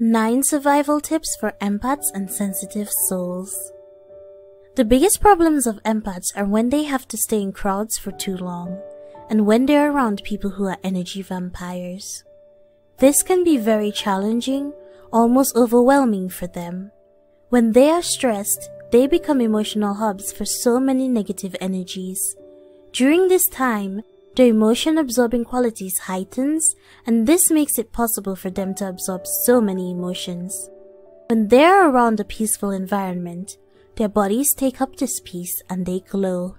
9 Survival Tips for Empaths and Sensitive Souls The biggest problems of empaths are when they have to stay in crowds for too long, and when they're around people who are energy vampires. This can be very challenging, almost overwhelming for them. When they are stressed, they become emotional hubs for so many negative energies. During this time, their emotion absorbing qualities heightens and this makes it possible for them to absorb so many emotions. When they are around a peaceful environment, their bodies take up this peace and they glow.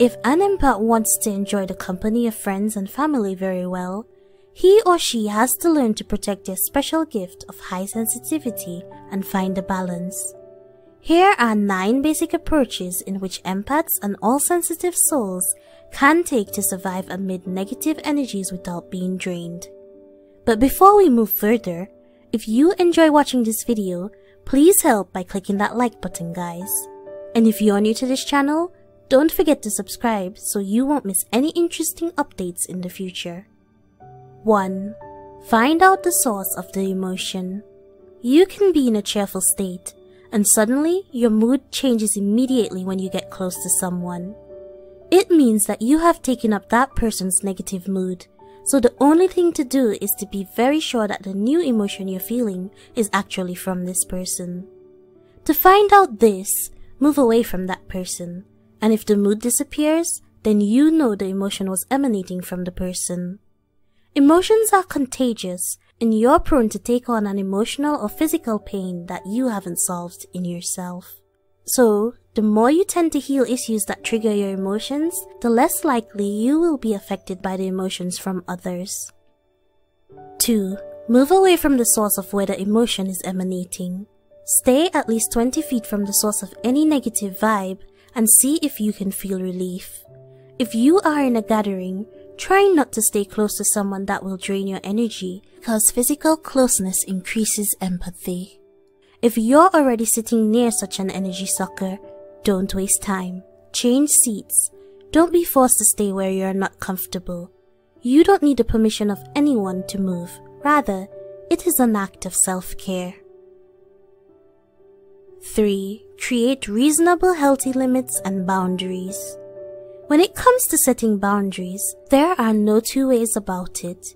If an empath wants to enjoy the company of friends and family very well, he or she has to learn to protect their special gift of high sensitivity and find a balance. Here are 9 basic approaches in which empaths and all sensitive souls can take to survive amid negative energies without being drained. But before we move further, if you enjoy watching this video, please help by clicking that like button guys. And if you're new to this channel, don't forget to subscribe so you won't miss any interesting updates in the future. 1. Find out the source of the emotion. You can be in a cheerful state, and suddenly your mood changes immediately when you get close to someone. It means that you have taken up that person's negative mood. So the only thing to do is to be very sure that the new emotion you're feeling is actually from this person. To find out this, move away from that person. And if the mood disappears, then you know the emotion was emanating from the person. Emotions are contagious, and you're prone to take on an emotional or physical pain that you haven't solved in yourself. So, the more you tend to heal issues that trigger your emotions, the less likely you will be affected by the emotions from others. 2. Move away from the source of where the emotion is emanating. Stay at least 20 feet from the source of any negative vibe and see if you can feel relief. If you are in a gathering, try not to stay close to someone that will drain your energy because physical closeness increases empathy. If you're already sitting near such an energy sucker, don't waste time. Change seats. Don't be forced to stay where you are not comfortable. You don't need the permission of anyone to move. Rather, it is an act of self-care. 3. Create reasonable healthy limits and boundaries. When it comes to setting boundaries, there are no two ways about it.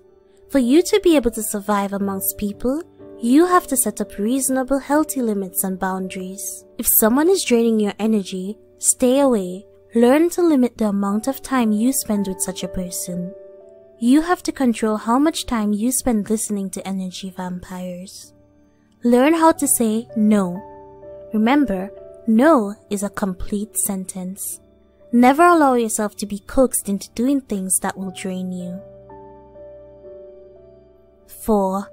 For you to be able to survive amongst people, you have to set up reasonable healthy limits and boundaries. If someone is draining your energy, stay away. Learn to limit the amount of time you spend with such a person. You have to control how much time you spend listening to energy vampires. Learn how to say no. Remember, no is a complete sentence. Never allow yourself to be coaxed into doing things that will drain you. 4.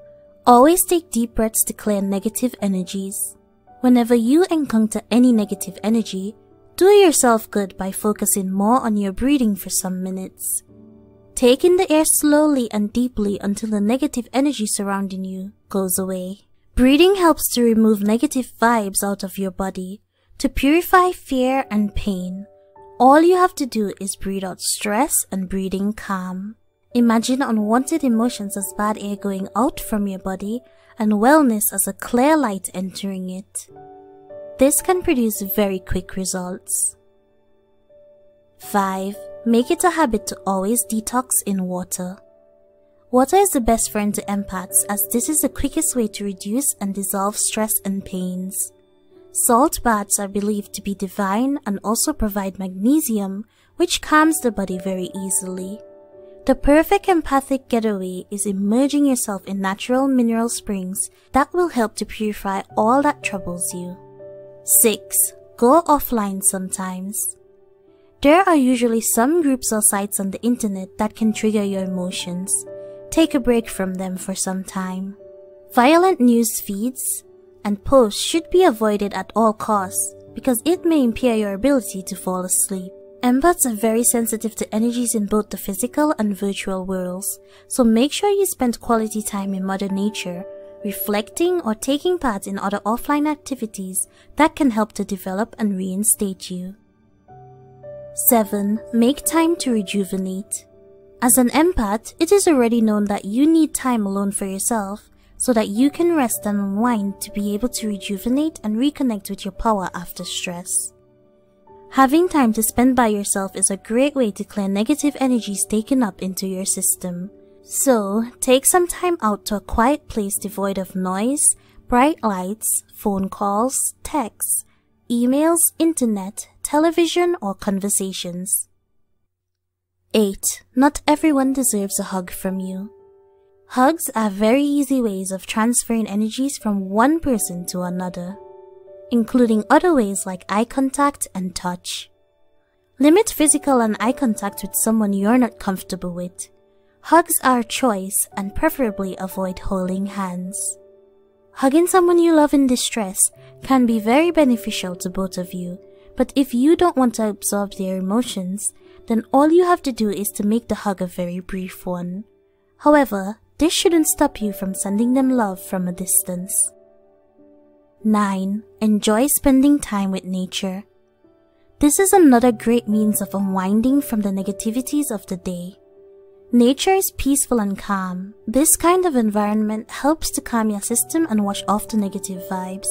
Always take deep breaths to clear negative energies. Whenever you encounter any negative energy, do yourself good by focusing more on your breathing for some minutes. Take in the air slowly and deeply until the negative energy surrounding you goes away. Breathing helps to remove negative vibes out of your body, to purify fear and pain. All you have to do is breathe out stress and breathing calm. Imagine unwanted emotions as bad air going out from your body and wellness as a clear light entering it. This can produce very quick results. 5. Make it a habit to always detox in water. Water is the best friend to empaths as this is the quickest way to reduce and dissolve stress and pains. Salt baths are believed to be divine and also provide magnesium, which calms the body very easily. The perfect empathic getaway is immersing yourself in natural mineral springs that will help to purify all that troubles you. 6. Go offline sometimes. There are usually some groups or sites on the internet that can trigger your emotions. Take a break from them for some time. Violent news feeds and posts should be avoided at all costs because it may impair your ability to fall asleep. Empaths are very sensitive to energies in both the physical and virtual worlds, so make sure you spend quality time in Mother Nature, reflecting or taking part in other offline activities that can help to develop and reinstate you. 7. Make time to rejuvenate. As an empath, it is already known that you need time alone for yourself, so that you can rest and unwind to be able to rejuvenate and reconnect with your power after stress. Having time to spend by yourself is a great way to clear negative energies taken up into your system. So, take some time out to a quiet place devoid of noise, bright lights, phone calls, texts, emails, internet, television, or conversations. 8. Not everyone deserves a hug from you. Hugs are very easy ways of transferring energies from one person to another, including other ways like eye contact and touch. Limit physical and eye contact with someone you're not comfortable with. Hugs are a choice and preferably avoid holding hands. Hugging someone you love in distress can be very beneficial to both of you, but if you don't want to absorb their emotions, then all you have to do is to make the hug a very brief one. However, this shouldn't stop you from sending them love from a distance. 9. Enjoy spending time with nature. This is another great means of unwinding from the negativities of the day. Nature is peaceful and calm. This kind of environment helps to calm your system and wash off the negative vibes.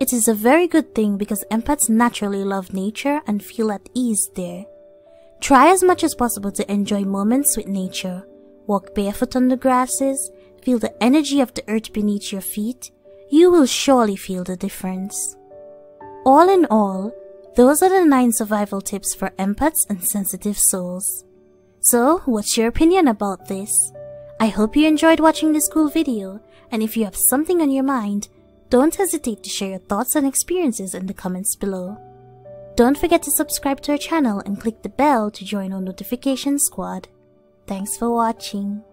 It is a very good thing because empaths naturally love nature and feel at ease there. Try as much as possible to enjoy moments with nature. Walk barefoot on the grasses, feel the energy of the earth beneath your feet, you will surely feel the difference. All in all, those are the 9 survival tips for empaths and sensitive souls. So, what's your opinion about this? I hope you enjoyed watching this cool video, and if you have something on your mind, don't hesitate to share your thoughts and experiences in the comments below. Don't forget to subscribe to our channel and click the bell to join our notification squad. Thanks for watching.